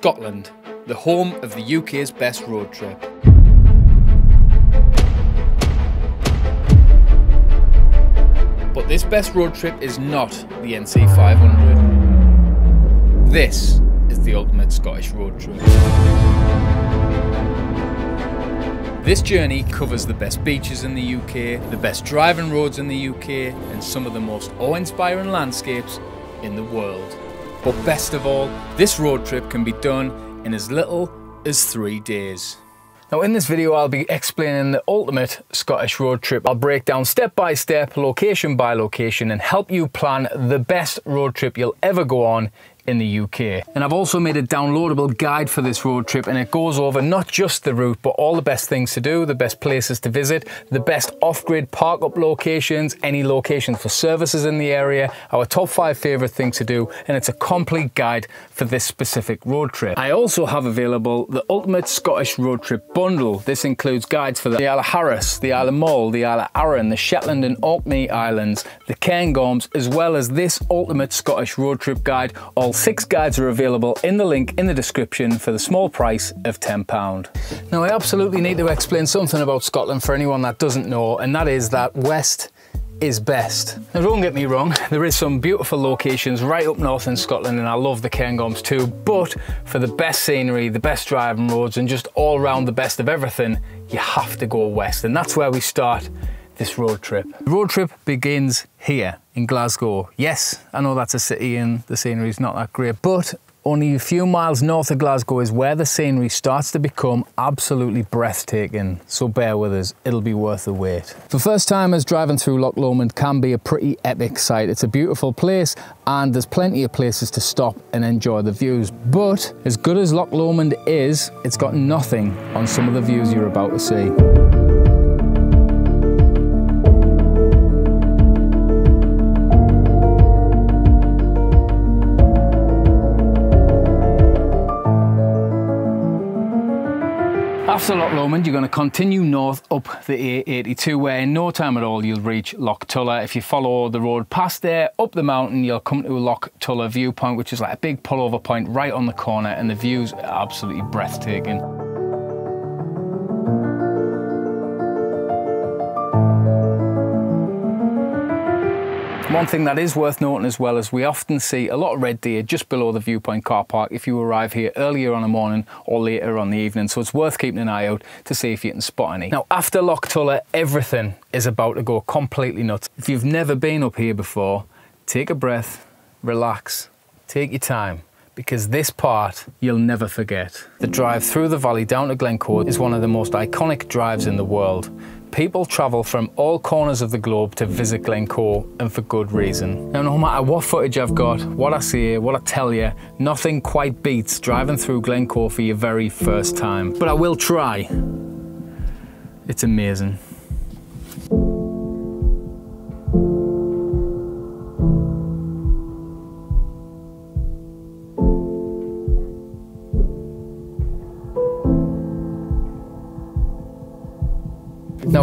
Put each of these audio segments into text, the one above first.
Scotland, the home of the UK's best road trip. But this best road trip is not the NC500. This is the ultimate Scottish road trip. This journey covers the best beaches in the UK, the best driving roads in the UK, and some of the most awe-inspiring landscapes in the world. But best of all, this road trip can be done in as little as three days. Now in this video I'll be explaining the ultimate Scottish road trip. I'll break down step by step, location by location and help you plan the best road trip you'll ever go on in the UK. And I've also made a downloadable guide for this road trip and it goes over not just the route but all the best things to do, the best places to visit, the best off-grid park-up locations, any locations for services in the area, our top five favourite things to do and it's a complete guide for this specific road trip. I also have available the Ultimate Scottish Road Trip Bundle. This includes guides for the Isle of Harris, the Isle of Mull, the Isle of Arran, the Shetland and Orkney Islands, the Cairngorms as well as this Ultimate Scottish Road Trip Guide all Six guides are available in the link in the description for the small price of £10. Now I absolutely need to explain something about Scotland for anyone that doesn't know and that is that west is best. Now don't get me wrong, there is some beautiful locations right up north in Scotland and I love the Cairngorms too, but for the best scenery, the best driving roads and just all around the best of everything, you have to go west and that's where we start this road trip. The road trip begins here in Glasgow. Yes, I know that's a city and the scenery is not that great, but only a few miles north of Glasgow is where the scenery starts to become absolutely breathtaking. So bear with us, it'll be worth the wait. For first timers, driving through Loch Lomond can be a pretty epic sight. It's a beautiful place and there's plenty of places to stop and enjoy the views. But as good as Loch Lomond is, it's got nothing on some of the views you're about to see. After Loch Lomond, you're going to continue north up the A82 where in no time at all you'll reach Loch Tulla. If you follow the road past there, up the mountain, you'll come to Loch Tulla viewpoint, which is like a big pullover point right on the corner and the views are absolutely breathtaking. One thing that is worth noting as well is we often see a lot of red deer just below the viewpoint car park if you arrive here earlier on the morning or later on the evening. So it's worth keeping an eye out to see if you can spot any. Now after Loch Tulla, everything is about to go completely nuts. If you've never been up here before, take a breath, relax, take your time because this part you'll never forget. The drive through the valley down to Glencoe is one of the most iconic drives in the world. People travel from all corners of the globe to visit Glencoe, and for good reason. Now no matter what footage I've got, what I see, what I tell you, nothing quite beats driving through Glencoe for your very first time. But I will try. It's amazing.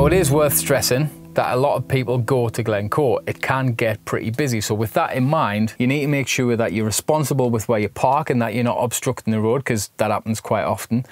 Now it is worth stressing that a lot of people go to Glencoe. It can get pretty busy. So with that in mind, you need to make sure that you're responsible with where you park and that you're not obstructing the road because that happens quite often.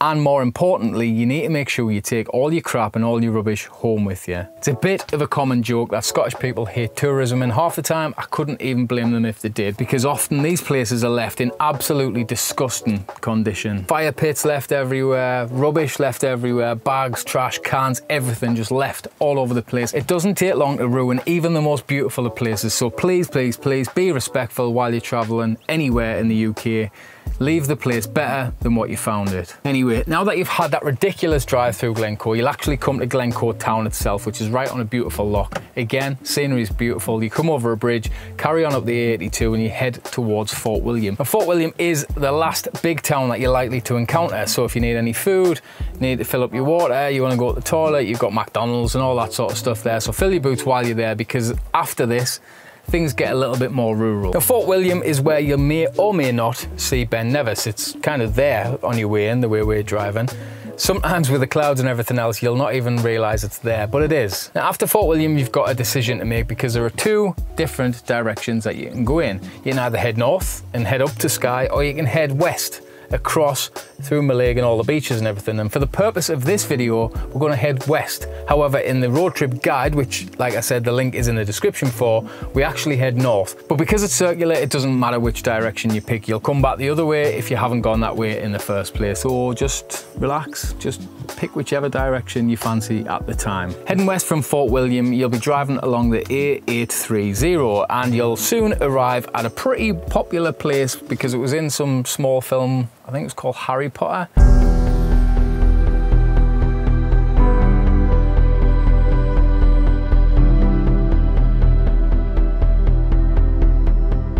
And more importantly, you need to make sure you take all your crap and all your rubbish home with you. It's a bit of a common joke that Scottish people hate tourism and half the time I couldn't even blame them if they did because often these places are left in absolutely disgusting condition. Fire pits left everywhere, rubbish left everywhere, bags, trash, cans, everything just left all over the place. It doesn't take long to ruin even the most beautiful of places. So please, please, please be respectful while you're traveling anywhere in the UK leave the place better than what you found it. Anyway, now that you've had that ridiculous drive through Glencoe, you'll actually come to Glencoe town itself, which is right on a beautiful lock. Again, scenery is beautiful. You come over a bridge, carry on up the A82 and you head towards Fort William. Fort William is the last big town that you're likely to encounter. So if you need any food, need to fill up your water, you want to go to the toilet, you've got McDonald's and all that sort of stuff there. So fill your boots while you're there because after this, things get a little bit more rural. Now, Fort William is where you may or may not see Ben Nevis. It's kind of there on your way in, the way we're driving. Sometimes with the clouds and everything else, you'll not even realise it's there, but it is. Now, after Fort William, you've got a decision to make because there are two different directions that you can go in. You can either head north and head up to Skye, or you can head west across through Mallaig and all the beaches and everything. And for the purpose of this video, we're going to head west. However, in the road trip guide, which like I said, the link is in the description for, we actually head north. But because it's circular, it doesn't matter which direction you pick. You'll come back the other way if you haven't gone that way in the first place. So just relax, just pick whichever direction you fancy at the time. Heading west from Fort William, you'll be driving along the A830 and you'll soon arrive at a pretty popular place because it was in some small film, I think it was called Harry Potter.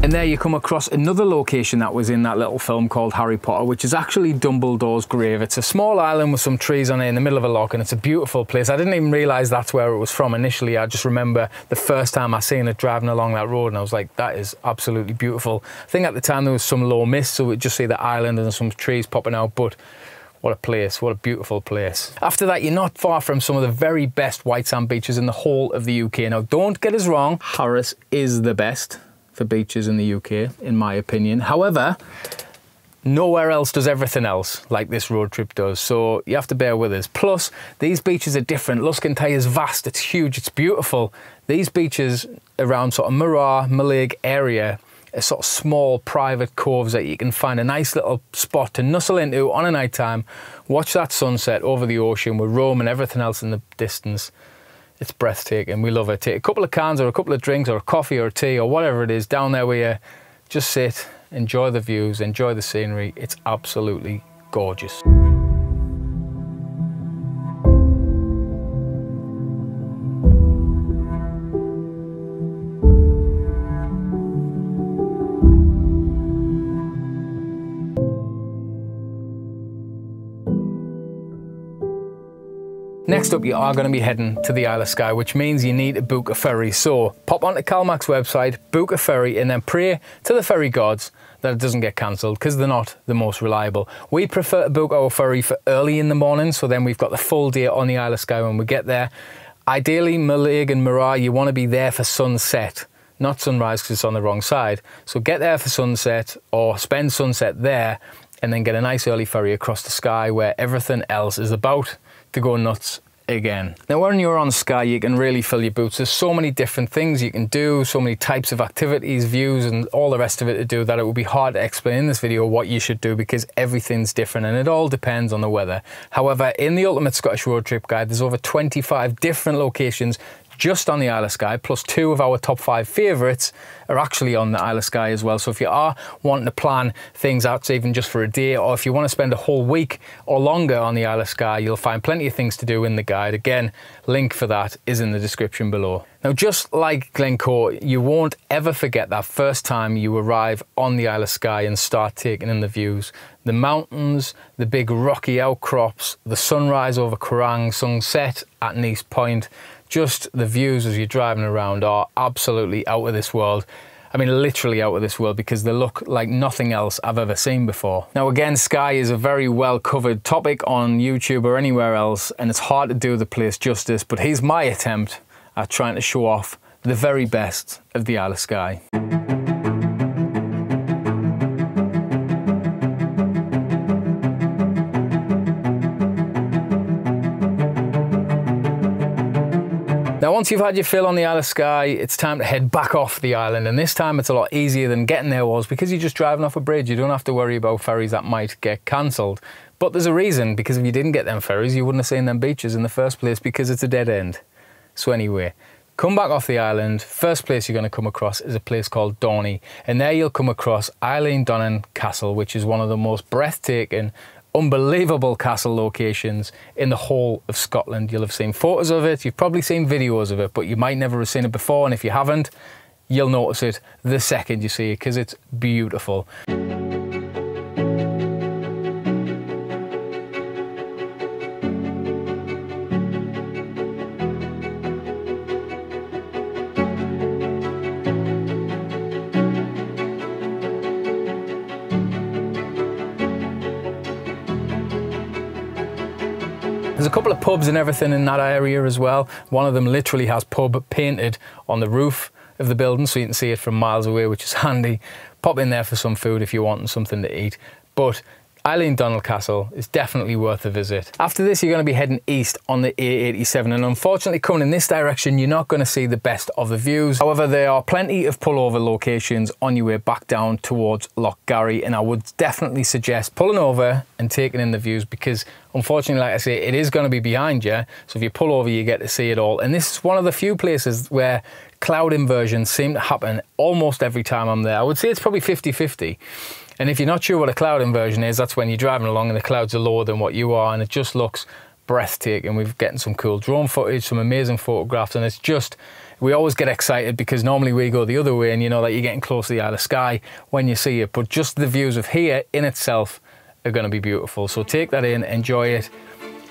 And there you come across another location that was in that little film called Harry Potter, which is actually Dumbledore's grave. It's a small island with some trees on it in the middle of a loch, and it's a beautiful place. I didn't even realise that's where it was from initially. I just remember the first time I seen it driving along that road, and I was like, that is absolutely beautiful. I think at the time there was some low mist, so we'd just see the island and some trees popping out, but what a place, what a beautiful place. After that, you're not far from some of the very best white sand beaches in the whole of the UK. Now, don't get us wrong, Harris is the best for beaches in the UK, in my opinion. However, nowhere else does everything else like this road trip does, so you have to bear with us. Plus, these beaches are different. Luskentyre is vast, it's huge, it's beautiful. These beaches around sort of Morar, Mallaig area are sort of small private coves that you can find a nice little spot to nuzzle into on a night time, watch that sunset over the ocean with Rum and everything else in the distance it's breathtaking. We love it. Take a couple of cans or a couple of drinks or a coffee or a tea or whatever it is down there where you just sit, enjoy the views, enjoy the scenery. It's absolutely gorgeous. Next up, you are going to be heading to the Isle of Skye, which means you need to book a ferry. So pop onto CalMac's website, book a ferry, and then pray to the ferry gods that it doesn't get cancelled because they're not the most reliable. We prefer to book our ferry for early in the morning, so then we've got the full day on the Isle of Skye when we get there. Ideally, Mallaig and Morar, you want to be there for sunset, not sunrise because it's on the wrong side. So get there for sunset or spend sunset there and then get a nice early ferry across the Skye where everything else is about to go nuts again. Now when you're on Skye you can really fill your boots. There's so many different things you can do, so many types of activities, views and all the rest of it to do that it would be hard to explain in this video what you should do because everything's different and it all depends on the weather. However, in the Ultimate Scottish Road Trip Guide there's over 25 different locations just on the Isle of Skye, plus two of our top five favourites are actually on the Isle of Skye as well. So if you are wanting to plan things out, even just for a day, or if you want to spend a whole week or longer on the Isle of Skye, you'll find plenty of things to do in the guide. Again, link for that is in the description below. Now, just like Glencoe, you won't ever forget that first time you arrive on the Isle of Skye and start taking in the views. The mountains, the big rocky outcrops, the sunrise over Quiraing, sunset at Neist Point, just the views as you're driving around are absolutely out of this world. I mean, literally out of this world because they look like nothing else I've ever seen before. Now, again, Skye is a very well covered topic on YouTube or anywhere else, and it's hard to do the place justice, but here's my attempt at trying to show off the very best of the Isle of Skye. Once you've had your fill on the Isle of Skye, it's time to head back off the island. And this time it's a lot easier than getting there was because you're just driving off a bridge. You don't have to worry about ferries that might get cancelled. But there's a reason, because if you didn't get them ferries, you wouldn't have seen them beaches in the first place because it's a dead end. So anyway, come back off the island. First place you're going to come across is a place called Dornie. And there you'll come across Eilean Donan Castle, which is one of the most breathtaking unbelievable castle locations in the whole of Scotland. You'll have seen photos of it, you've probably seen videos of it, but you might never have seen it before. And if you haven't, you'll notice it the second you see it because it's beautiful. A couple of pubs and everything in that area as well. One of them literally has pub painted on the roof of the building so you can see it from miles away, which is handy. Pop in there for some food if you want wanting something to eat. But Eilean Donan Castle is definitely worth a visit. After this, you're going to be heading east on the A87, and unfortunately, coming in this direction, you're not going to see the best of the views. However, there are plenty of pullover locations on your way back down towards Loch Garry, and I would definitely suggest pulling over and taking in the views because, unfortunately, like I say, it is going to be behind you. So if you pull over, you get to see it all. And this is one of the few places where cloud inversions seem to happen almost every time I'm there. I would say it's probably 50 50. And if you're not sure what a cloud inversion is, that's when you're driving along and the clouds are lower than what you are and it just looks breathtaking. We're getting some cool drone footage, some amazing photographs, and it's just, we always get excited because normally we go the other way and you know that you're getting close to the Isle of Skye when you see it. But just the views of here in itself are going to be beautiful. So take that in, enjoy it,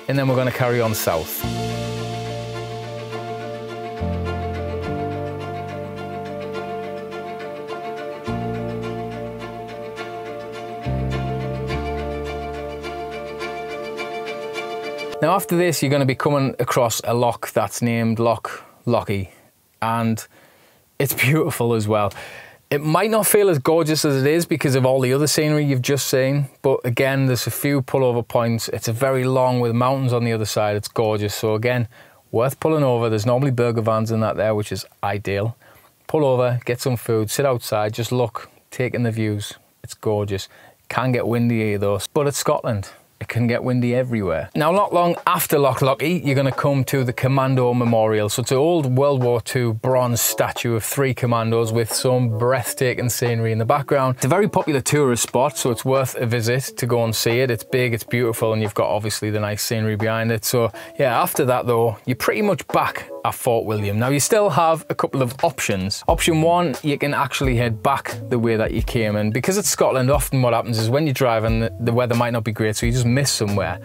and then we're going to carry on south. Now after this, you're going to be coming across a lock that's named Loch Lochy, and it's beautiful as well. It might not feel as gorgeous as it is because of all the other scenery you've just seen, but again, there's a few pullover points. It's a very long with mountains on the other side. It's gorgeous. So again, worth pulling over. There's normally burger vans in that there, which is ideal. Pull over, get some food, sit outside, just look, take in the views. It's gorgeous. Can get windy though, but it's Scotland it can get windy everywhere. Now, not long after Loch Lochy, you're going to come to the Commando Memorial. So it's an old World War II bronze statue of three commandos with some breathtaking scenery in the background. It's a very popular tourist spot, so it's worth a visit to go and see it. It's big, it's beautiful, and you've got obviously the nice scenery behind it. So yeah, after that though, you're pretty much back at Fort William. Now you still have a couple of options. Option one, you can actually head back the way that you came and because it's Scotland, often what happens is when you're driving, the weather might not be great, so you just miss somewhere.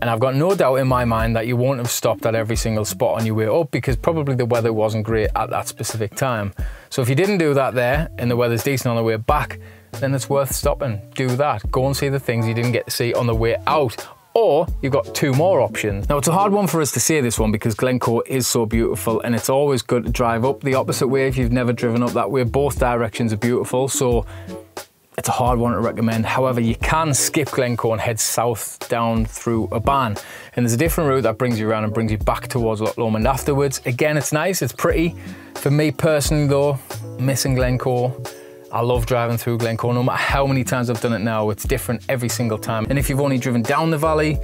And I've got no doubt in my mind that you won't have stopped at every single spot on your way up because probably the weather wasn't great at that specific time. So if you didn't do that there and the weather's decent on the way back, then it's worth stopping. Do that. Go and see the things you didn't get to see on the way out or you've got two more options. Now it's a hard one for us to say this one because Glencoe is so beautiful and it's always good to drive up the opposite way if you've never driven up that way. Both directions are beautiful so it's a hard one to recommend. However, you can skip Glencoe and head south down through Oban. And there's a different route that brings you around and brings you back towards Loch Lomond afterwards. Again, it's nice, it's pretty. For me personally though, missing Glencoe, I love driving through Glencoe. No matter how many times I've done it now, it's different every single time. And if you've only driven down the valley,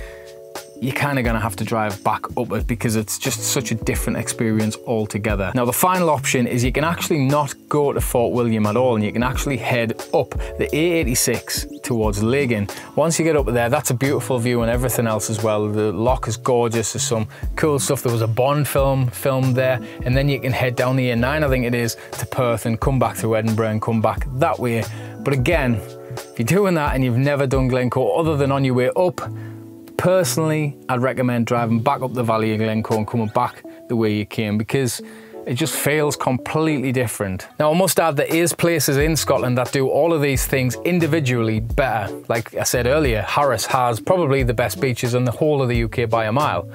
you're kind of going to have to drive back up it because it's just such a different experience altogether. Now the final option is you can actually not go to Fort William at all and you can actually head up the A86 towards Laggan. Once you get up there, that's a beautiful view and everything else as well. The loch is gorgeous, there's some cool stuff. There was a Bond film filmed there and then you can head down the A9, I think it is, to Perth and come back to Edinburgh and come back that way. But again, if you're doing that and you've never done Glencoe other than on your way up, Personally, I'd recommend driving back up the valley of Glencoe and coming back the way you came because it just feels completely different. Now, I must add, there is places in Scotland that do all of these things individually better. Like I said earlier, Harris has probably the best beaches in the whole of the UK by a mile.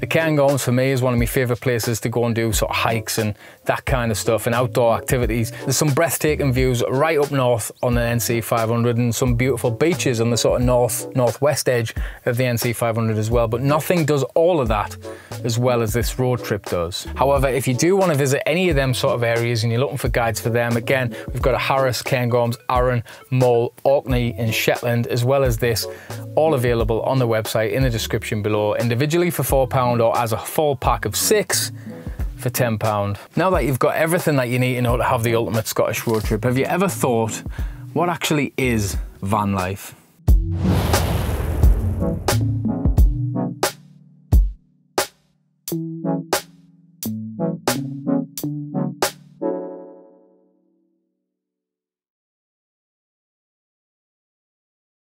The Cairngorms for me is one of my favourite places to go and do sort of hikes and that kind of stuff and outdoor activities. There's some breathtaking views right up north on the NC 500 and some beautiful beaches on the sort of north northwest edge of the NC 500 as well. But nothing does all of that as well as this road trip does. However, if you do want to visit any of them sort of areas and you're looking for guides for them, again, we've got a Harris, Cairngorms, Arran, Mull, Orkney and Shetland, as well as this, all available on the website in the description below, individually for £4 or as a full pack of six for £10. Now that you've got everything that you need in order to have the ultimate Scottish road trip, have you ever thought, what actually is van life?